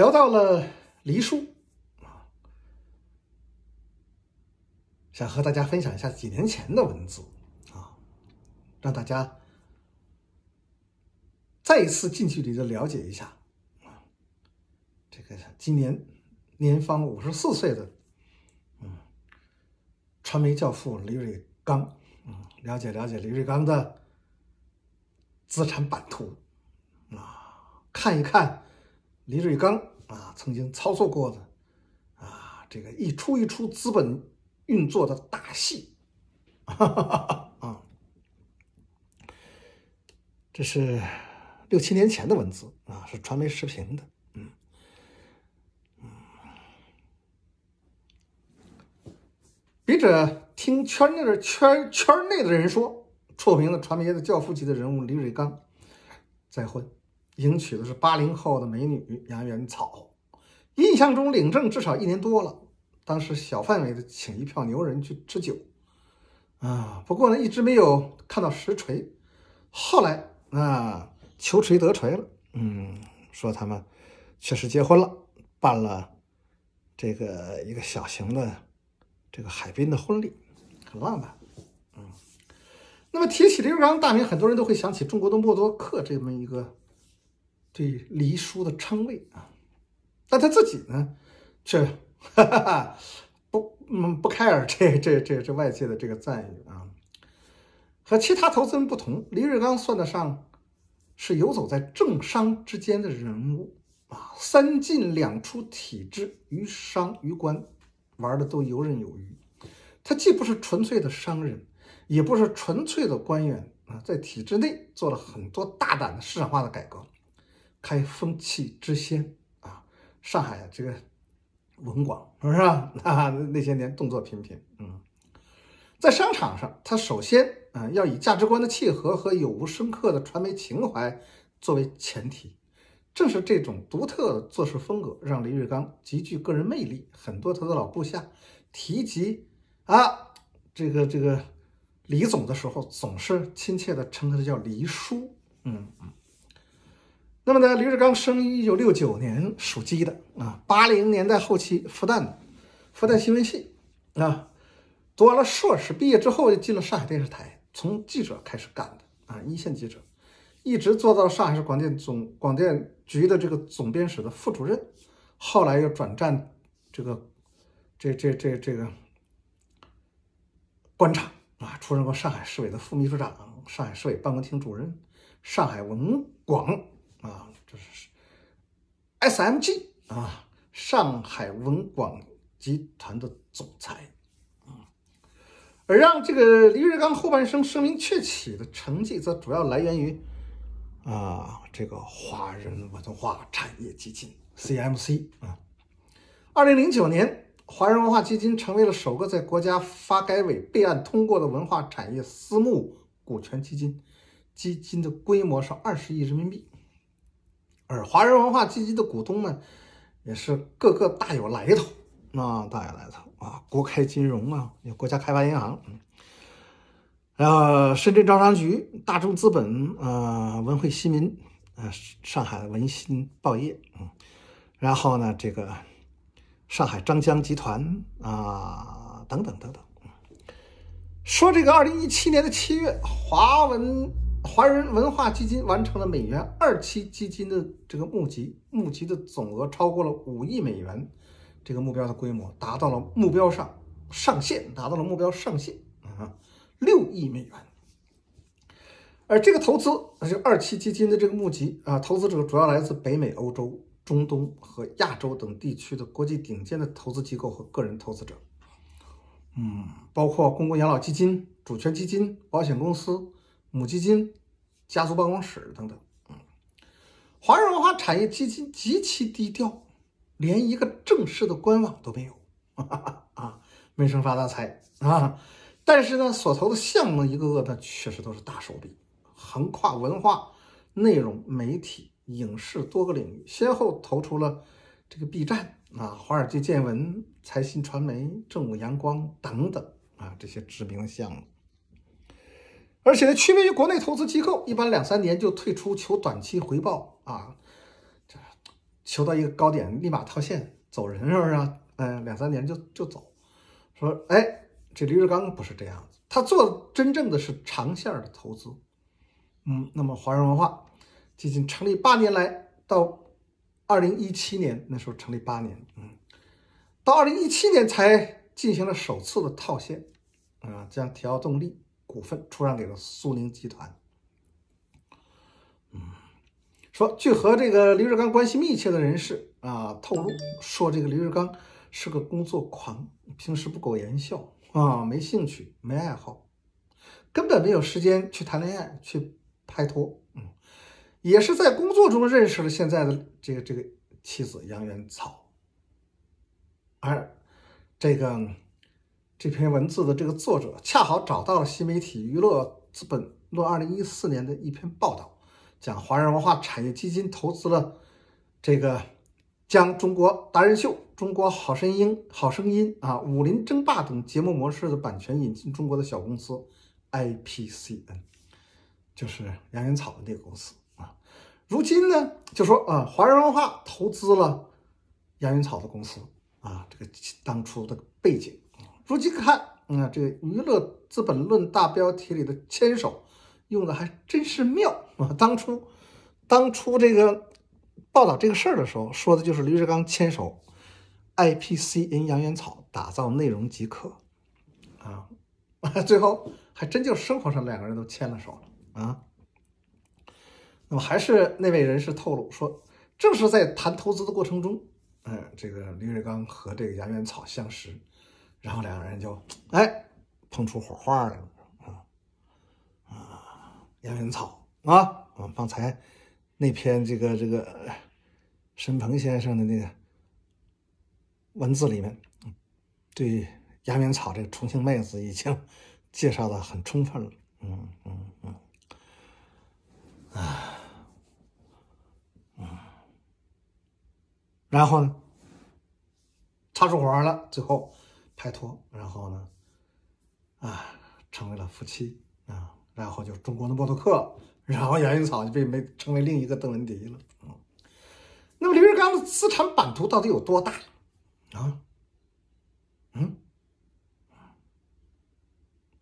聊到了黎叔啊，想和大家分享一下几年前的文字啊，让大家再一次近距离的了解一下啊，这个今年年方五十四岁的嗯，传媒教父李瑞刚，嗯，了解了解李瑞刚的资产版图啊，看一看。李瑞刚啊，曾经操作过的啊，这个一出一出资本运作的大戏，啊，这是六七年前的文字啊，是传媒视频的，嗯，笔者听圈内的圈圈内的人说，出名的传媒业的教父级的人物李瑞刚再婚。迎娶的是八零后的美女杨元草，印象中领证至少一年多了。当时小范围的请一票牛人去吃酒，啊，不过呢一直没有看到实锤。后来啊，求锤得锤了，嗯，说他们确实结婚了，办了这个一个小型的这个海滨的婚礼，很浪漫。嗯，那么提起李瑞刚大名，很多人都会想起中国的默多克这么一个。对黎叔的称谓啊，但他自己呢，却哈哈哈不嗯不 care 这这这这外界的这个赞誉啊。和其他投资人不同，黎瑞刚算得上是游走在政商之间的人物啊，三进两出，体制于商于官玩的都游刃有余。他既不是纯粹的商人，也不是纯粹的官员啊，在体制内做了很多大胆的市场化的改革。开风气之先啊！上海这个文广是不是啊？那那些年动作频频，嗯，在商场上，他首先啊要以价值观的契合和有无深刻的传媒情怀作为前提。正是这种独特的做事风格，让李瑞刚极具个人魅力。很多他的老部下提及啊这个这个李总的时候，总是亲切的称他叫李叔，嗯。那么呢，李志刚生于一九六九年，属鸡的啊。八零年代后期，复旦的，复旦新闻系啊，读完了硕士，毕业之后就进了上海电视台，从记者开始干的啊，一线记者，一直做到上海市广电总广电局的这个总编室的副主任，后来又转战这个这这这这个官场啊，出任过上海市委的副秘书长、上海市委办公厅主任、上海文广。啊，这是 SMG 啊，上海文广集团的总裁。而让这个李瑞刚后半生声名鹊起的成绩，则主要来源于啊，这个华人文化产业基金 CMC 啊。二零零九年，华人文化基金成为了首个在国家发改委备案通过的文化产业私募股权基金，基金的规模是二十亿人民币。而华人文化基金的股东们，也是个个大有来头啊，大有来头啊！国开金融啊，有国家开发银行，然后深圳招商局、大众资本啊、文汇新民啊、上海文新报业，嗯，然后呢，这个上海张江集团啊，等等等等。说这个二零一七年的七月，华文。华人文化基金完成了美元二期基金的这个募集，募集的总额超过了五亿美元，这个目标的规模达到了目标上上限，达到了目标上限啊，六亿美元。而这个投资，就二期基金的这个募集啊，投资者主要来自北美、欧洲、中东和亚洲等地区的国际顶尖的投资机构和个人投资者，嗯，包括公共养老基金、主权基金、保险公司。母基金、家族办公室等等，嗯，华人文化产业基金极其低调，连一个正式的官网都没有，啊，闷声发大财啊！但是呢，所投的项目一个个的确实都是大手笔，横跨文化、内容、媒体、影视多个领域，先后投出了这个 B 站啊、华尔街见闻、财新传媒、正午阳光等等啊这些知名项目。而且呢，区别于国内投资机构，一般两三年就退出求短期回报啊，这求到一个高点，立马套现走人，是不是啊？嗯，两三年就就走。说，哎，这李志刚不是这样子，他做真正的是长线的投资。嗯，那么华人文化基金成立八年来，到二零一七年那时候成立八年，嗯，到二零一七年才进行了首次的套现，啊，将铁奥动力股份出让给了苏宁集团。嗯，说据和这个李志刚关系密切的人士啊透露，说这个李志刚是个工作狂，平时不苟言笑啊，没兴趣，没爱好，根本没有时间去谈恋爱去。拍拖，嗯，也是在工作中认识了现在的这个这个妻子杨元草，而这个这篇文字的这个作者恰好找到了新媒体娱乐资本论二零一四年的一篇报道，讲华人文化产业基金投资了这个将中国达人秀、中国好声音、好声音啊、武林争霸等节目模式的版权引进中国的小公司 IPCN。就是杨元草的那个公司啊，如今呢，就说啊，华人文化投资了杨元草的公司啊，这个当初的背景，如今看，嗯，这个娱乐资本论大标题里的牵手用的还真是妙啊！当初，当初这个报道这个事儿的时候，说的就是刘志刚牵手 IPCN 杨元草打造内容极客啊，最后还真就生活上两个人都牵了手了。啊，那么还是那位人士透露说，正是在谈投资的过程中，嗯，这个李瑞刚和这个杨元草相识，然后两个人就哎碰出火花来了啊啊，杨元草啊，我们方才那篇这个这个沈鹏先生的那个文字里面，对杨元草这个重庆妹子已经 介绍的很充分了，嗯嗯嗯。啊，嗯，然后呢，擦出火花了，最后拍拖，然后呢，啊，成为了夫妻啊，然后就中国的默多克，然后杨云草就被没成为另一个邓文迪了。那么刘志刚的资产版图到底有多大啊？嗯，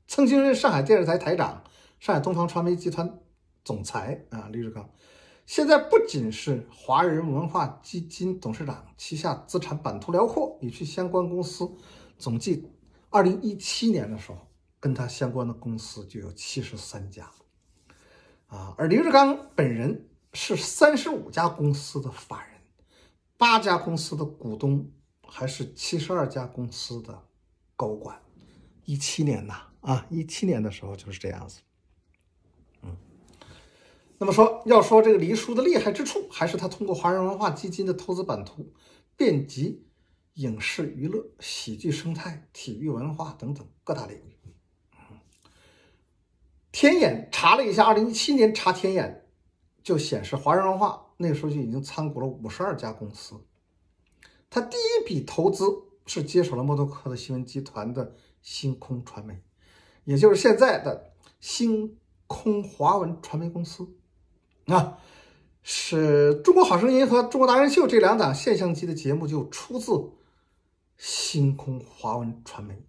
曾经任上海电视台台长，上海东方传媒集团。总裁啊，李志刚，现在不仅是华人文化基金董事长，旗下资产版图辽阔，你去相关公司总计，二零一七年的时候，跟他相关的公司就有七十三家，啊，而李志刚本人是三十五家公司的法人，八家公司的股东，还是七十二家公司的高管，一七年呐，啊，一七年的时候就是这样子。那么说，要说这个黎叔的厉害之处，还是他通过华人文化基金的投资版图，遍及影视娱乐、喜剧生态、体育文化等等各大领域。天眼查了一下，二零一七年查天眼就显示，华人文化那时候就已经参股了五十二家公司。他第一笔投资是接手了默多克的新闻集团的星空传媒，也就是现在的星空华文传媒公司。啊，是中国好声音和中国达人秀这两档现象级的节目就出自星空华文传媒。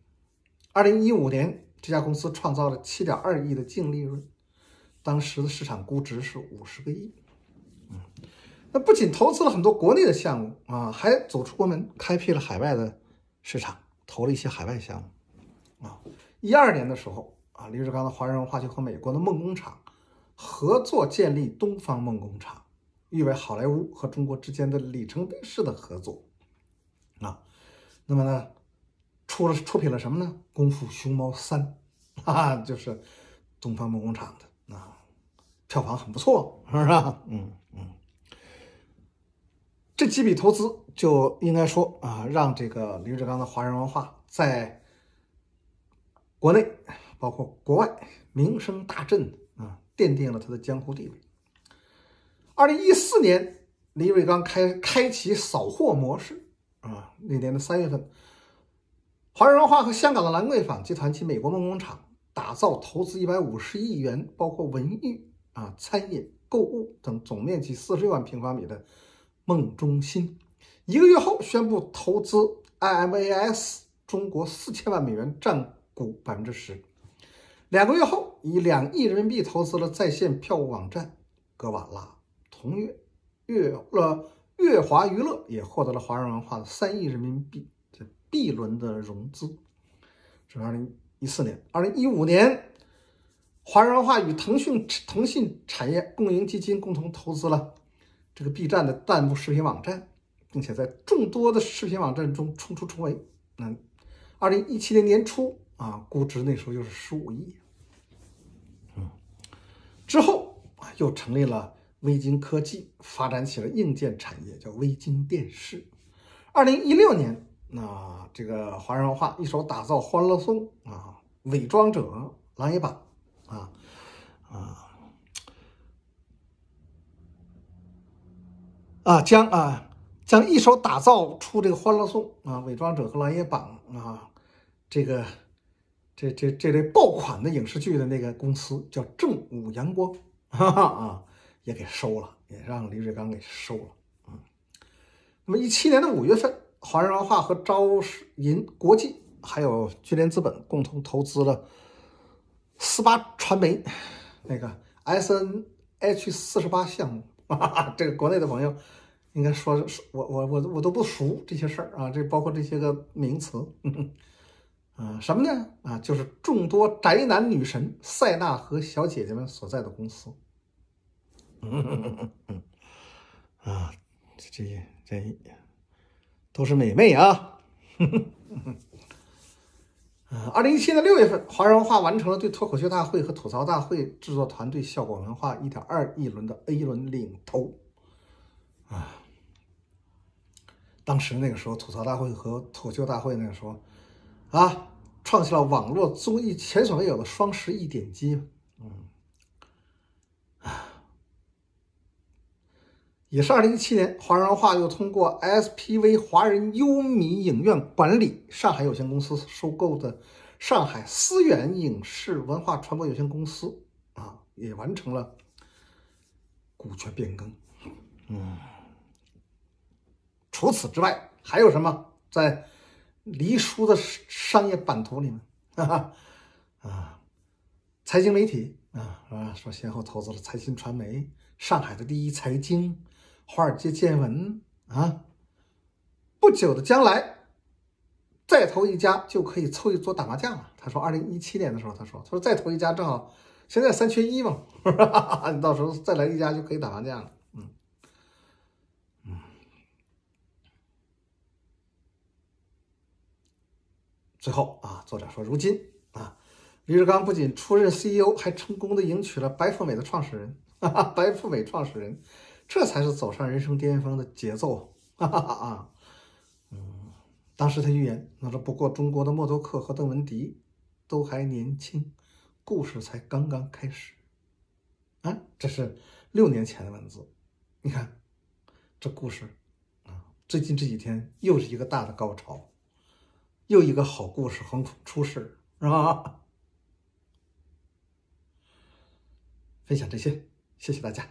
二零一五年，这家公司创造了七点二亿的净利润，当时的市场估值是五十个亿。嗯，那不仅投资了很多国内的项目啊，还走出国门，开辟了海外的市场，投了一些海外项目。啊，一二年的时候啊，李志刚的华人文化就和美国的梦工厂。合作建立东方梦工厂，誉为好莱坞和中国之间的里程碑式的合作。那么呢，出了出品了什么呢？《功夫熊猫三》啊，就是东方梦工厂的啊，票房很不错，是吧？嗯嗯，这几笔投资就应该说啊，让这个李志刚的华人文化在国内包括国外名声大振啊。奠定了他的江湖地位。二零一四年，李伟刚开开启扫货模式啊，那年的三月份，华人文化和香港的兰桂坊集团及美国梦工厂打造投资一百五十亿元，包括文娱啊、餐饮、购物等总面积四十六万平方米的梦中心。一个月后宣布投资 IMAS 中国四千万美元，占股百分之十。两个月后，以两亿人民币投资了在线票务网站格瓦拉。同月，月了乐华娱乐也获得了华人文化的三亿人民币的 B 轮的融资。这是二零一四年，二零一五年，华人文化与腾讯腾讯产业共赢基金共同投资了这个 B 站的弹幕视频网站，并且在众多的视频网站中冲出重围。那二零一七年年初啊，估值那时候就是十五亿。嗯，之后啊，又成立了微晶科技，发展起了硬件产业，叫微晶电视。二零一六年。那这个华人文化一手打造《欢乐颂》啊，《伪装者》《琅琊榜》啊啊啊，将啊将一手打造出这个《欢乐颂》啊，《伪装者》和《琅琊榜》啊，这个这这这类爆款的影视剧的那个公司叫正午阳光，哈哈啊，也给收了，也让李瑞刚给收了。嗯，那么一七年的五月份。华人文化和招银国际还有聚联资本共同投资了四八传媒那个 S N H 四十八项目，这个国内的朋友应该说是我我我我都不熟这些事儿啊，这包括这些个名词，啊什么呢？啊，就是众多宅男女神塞纳和小姐姐们所在的公司，啊，这这这。都是美妹啊！二零一七年六月份，华人文化完成了对脱口秀大会和吐槽大会制作团队效果文化一点二亿轮的 A 轮领投啊！当时那个时候，吐槽大会和脱口秀大会那个时候啊，创下了网络综艺前所未有的双十亿点击，嗯。也是二零一七年，华人文化又通过 SPV 华人优米影院管理上海有限公司收购的上海思远影视文化传播有限公司啊，也完成了股权变更。嗯，除此之外还有什么？在黎叔的商业版图里面，哈哈啊，财经媒体啊，啊？说先后投资了财新传媒、上海的第一财经。华尔街见闻啊，不久的将来再投一家就可以凑一桌打麻将了。他说，二零一七年的时候，他说，他说再投一家正好，现在三缺一嘛，你到时候再来一家就可以打麻将了。嗯嗯。最后啊，作者说，如今啊，李志刚不仅出任 CEO，还成功的迎娶了白富美的创始人，哈 哈白富美创始人。这才是走上人生巅峰的节奏，哈哈哈啊！嗯，当时他预言，那说不过中国的默多克和邓文迪都还年轻，故事才刚刚开始。啊，这是六年前的文字，你看这故事啊，最近这几天又是一个大的高潮，又一个好故事横空出世，是吧？分享这些，谢谢大家。